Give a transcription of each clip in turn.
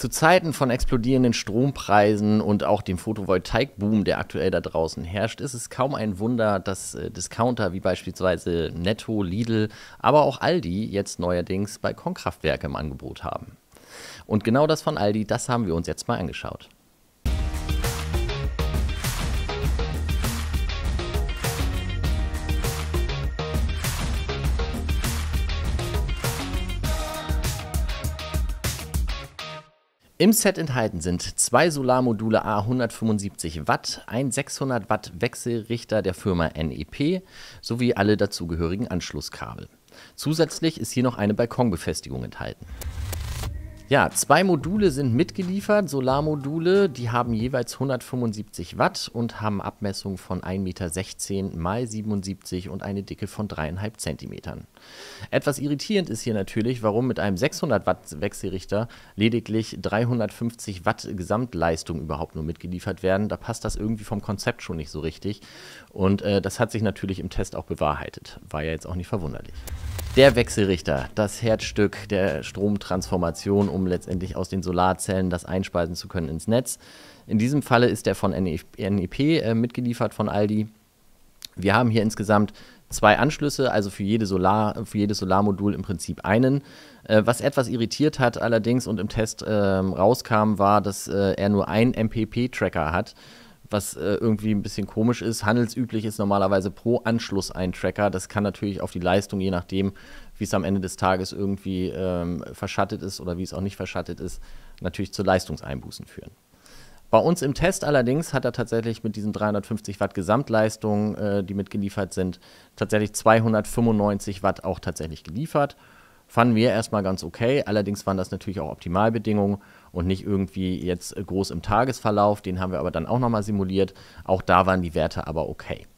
Zu Zeiten von explodierenden Strompreisen und auch dem Photovoltaikboom, der aktuell da draußen herrscht, ist es kaum ein Wunder, dass äh, Discounter wie beispielsweise Netto, Lidl, aber auch Aldi jetzt neuerdings Balkonkraftwerke im Angebot haben. Und genau das von Aldi, das haben wir uns jetzt mal angeschaut. Im Set enthalten sind zwei Solarmodule A 175 Watt, ein 600 Watt Wechselrichter der Firma NEP sowie alle dazugehörigen Anschlusskabel. Zusätzlich ist hier noch eine Balkonbefestigung enthalten. Ja, zwei Module sind mitgeliefert, Solarmodule, die haben jeweils 175 Watt und haben Abmessungen von 1,16 Meter x 77 und eine Dicke von 3,5 Zentimetern. Etwas irritierend ist hier natürlich, warum mit einem 600 Watt Wechselrichter lediglich 350 Watt Gesamtleistung überhaupt nur mitgeliefert werden. Da passt das irgendwie vom Konzept schon nicht so richtig und äh, das hat sich natürlich im Test auch bewahrheitet. War ja jetzt auch nicht verwunderlich. Der Wechselrichter, das Herzstück der Stromtransformation, um letztendlich aus den Solarzellen das einspeisen zu können ins Netz. In diesem Falle ist der von NEP äh, mitgeliefert von Aldi. Wir haben hier insgesamt zwei Anschlüsse, also für, jede Solar, für jedes Solarmodul im Prinzip einen. Äh, was etwas irritiert hat allerdings und im Test äh, rauskam, war, dass äh, er nur einen MPP-Tracker hat was äh, irgendwie ein bisschen komisch ist. Handelsüblich ist normalerweise pro Anschluss ein Tracker. Das kann natürlich auf die Leistung, je nachdem, wie es am Ende des Tages irgendwie ähm, verschattet ist oder wie es auch nicht verschattet ist, natürlich zu Leistungseinbußen führen. Bei uns im Test allerdings hat er tatsächlich mit diesen 350 Watt Gesamtleistung, äh, die mitgeliefert sind, tatsächlich 295 Watt auch tatsächlich geliefert. Fanden wir erstmal ganz okay. Allerdings waren das natürlich auch Optimalbedingungen und nicht irgendwie jetzt groß im Tagesverlauf. Den haben wir aber dann auch nochmal simuliert. Auch da waren die Werte aber okay.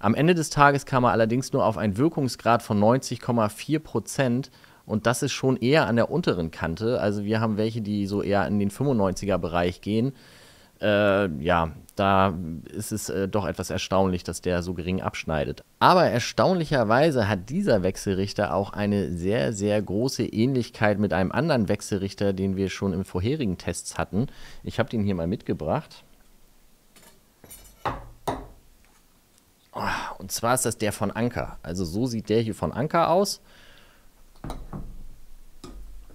Am Ende des Tages kam er allerdings nur auf einen Wirkungsgrad von 90,4 Prozent. Und das ist schon eher an der unteren Kante. Also wir haben welche, die so eher in den 95er Bereich gehen. Äh, ja, da ist es äh, doch etwas erstaunlich, dass der so gering abschneidet. Aber erstaunlicherweise hat dieser Wechselrichter auch eine sehr, sehr große Ähnlichkeit mit einem anderen Wechselrichter, den wir schon im vorherigen Tests hatten. Ich habe den hier mal mitgebracht. Ah, und zwar ist das der von Anker. Also so sieht der hier von Anker aus.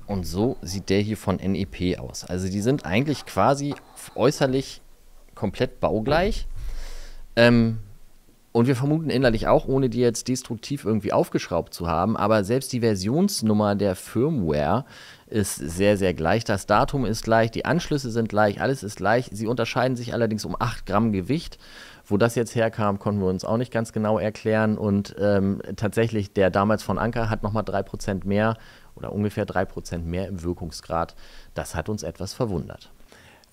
Und so sieht der hier von NEP aus. Also die sind eigentlich quasi äußerlich komplett baugleich. Ähm, und wir vermuten innerlich auch, ohne die jetzt destruktiv irgendwie aufgeschraubt zu haben, aber selbst die Versionsnummer der Firmware ist sehr, sehr gleich. Das Datum ist gleich, die Anschlüsse sind gleich, alles ist gleich. Sie unterscheiden sich allerdings um 8 Gramm Gewicht. Wo das jetzt herkam, konnten wir uns auch nicht ganz genau erklären. Und ähm, tatsächlich, der damals von Anker hat nochmal 3% mehr oder ungefähr 3% mehr im Wirkungsgrad. Das hat uns etwas verwundert.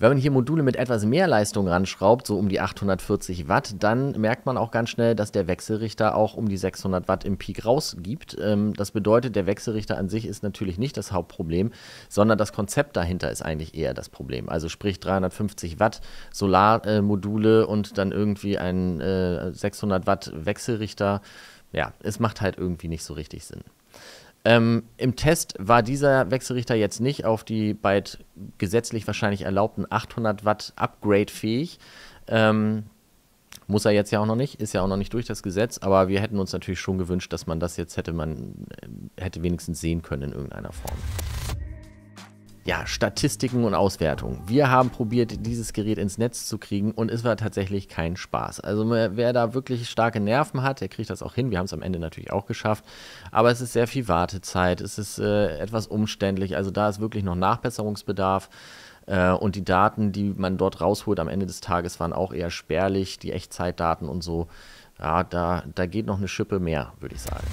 Wenn man hier Module mit etwas mehr Leistung ranschraubt, so um die 840 Watt, dann merkt man auch ganz schnell, dass der Wechselrichter auch um die 600 Watt im Peak rausgibt. Ähm, das bedeutet, der Wechselrichter an sich ist natürlich nicht das Hauptproblem, sondern das Konzept dahinter ist eigentlich eher das Problem. Also sprich 350 Watt Solarmodule und dann irgendwie ein 600 Watt Wechselrichter. Ja, es macht halt irgendwie nicht so richtig Sinn. Ähm, Im Test war dieser Wechselrichter jetzt nicht auf die bald gesetzlich wahrscheinlich erlaubten 800 Watt Upgrade fähig. Ähm, muss er jetzt ja auch noch nicht, ist ja auch noch nicht durch das Gesetz, aber wir hätten uns natürlich schon gewünscht, dass man das jetzt hätte man hätte wenigstens sehen können in irgendeiner Form ja, Statistiken und Auswertungen. Wir haben probiert, dieses Gerät ins Netz zu kriegen und es war tatsächlich kein Spaß. Also wer da wirklich starke Nerven hat, der kriegt das auch hin. Wir haben es am Ende natürlich auch geschafft. Aber es ist sehr viel Wartezeit, es ist äh, etwas umständlich. Also da ist wirklich noch Nachbesserungsbedarf. Äh, und die Daten, die man dort rausholt am Ende des Tages, waren auch eher spärlich. Die Echtzeitdaten und so. Ja, da, da geht noch eine Schippe mehr, würde ich sagen.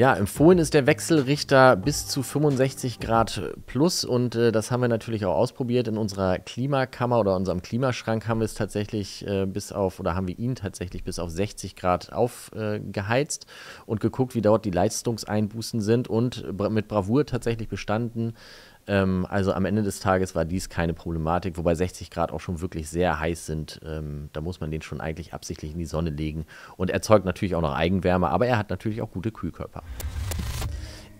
Ja, empfohlen ist der Wechselrichter bis zu 65 Grad plus und äh, das haben wir natürlich auch ausprobiert. In unserer Klimakammer oder unserem Klimaschrank haben wir es tatsächlich äh, bis auf oder haben wir ihn tatsächlich bis auf 60 Grad aufgeheizt äh, und geguckt, wie dort die Leistungseinbußen sind und mit Bravour tatsächlich bestanden. Ähm, also am Ende des Tages war dies keine Problematik, wobei 60 Grad auch schon wirklich sehr heiß sind. Ähm, da muss man den schon eigentlich absichtlich in die Sonne legen und erzeugt natürlich auch noch Eigenwärme, aber er hat natürlich auch gute Kühlkörper.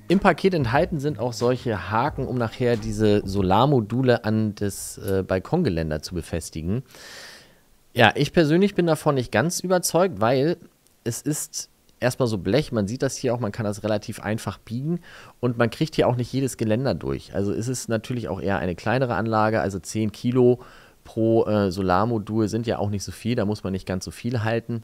Im Paket enthalten sind auch solche Haken, um nachher diese Solarmodule an das äh, Balkongeländer zu befestigen. Ja, ich persönlich bin davon nicht ganz überzeugt, weil es ist erstmal so Blech, man sieht das hier auch, man kann das relativ einfach biegen und man kriegt hier auch nicht jedes Geländer durch. Also ist es natürlich auch eher eine kleinere Anlage, also 10 Kilo pro äh, Solarmodul sind ja auch nicht so viel, da muss man nicht ganz so viel halten.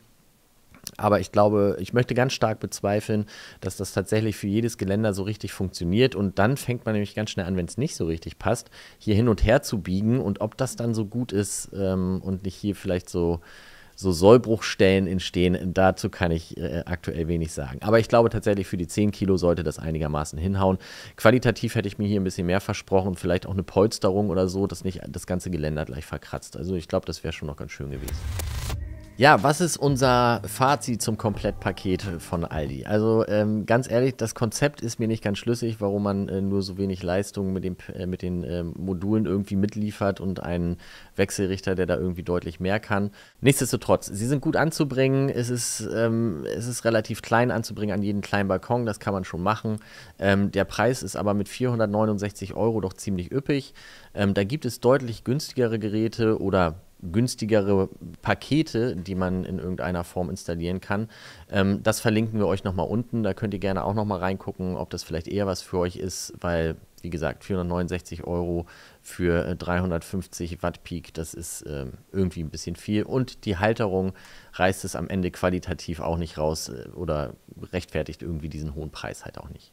Aber ich glaube, ich möchte ganz stark bezweifeln, dass das tatsächlich für jedes Geländer so richtig funktioniert. Und dann fängt man nämlich ganz schnell an, wenn es nicht so richtig passt, hier hin und her zu biegen. Und ob das dann so gut ist ähm, und nicht hier vielleicht so, so Sollbruchstellen entstehen, dazu kann ich äh, aktuell wenig sagen. Aber ich glaube tatsächlich, für die 10 Kilo sollte das einigermaßen hinhauen. Qualitativ hätte ich mir hier ein bisschen mehr versprochen, vielleicht auch eine Polsterung oder so, dass nicht das ganze Geländer gleich verkratzt. Also ich glaube, das wäre schon noch ganz schön gewesen. Ja, was ist unser Fazit zum Komplettpaket von Aldi? Also ähm, ganz ehrlich, das Konzept ist mir nicht ganz schlüssig, warum man äh, nur so wenig Leistung mit, dem, äh, mit den äh, Modulen irgendwie mitliefert und einen Wechselrichter, der da irgendwie deutlich mehr kann. Nichtsdestotrotz, sie sind gut anzubringen. Es ist, ähm, es ist relativ klein anzubringen an jeden kleinen Balkon, das kann man schon machen. Ähm, der Preis ist aber mit 469 Euro doch ziemlich üppig. Ähm, da gibt es deutlich günstigere Geräte oder günstigere Pakete, die man in irgendeiner Form installieren kann. Ähm, das verlinken wir euch nochmal unten. Da könnt ihr gerne auch nochmal reingucken, ob das vielleicht eher was für euch ist, weil, wie gesagt, 469 Euro für 350 äh, Watt Peak, das ist äh, irgendwie ein bisschen viel. Und die Halterung reißt es am Ende qualitativ auch nicht raus äh, oder rechtfertigt irgendwie diesen hohen Preis halt auch nicht.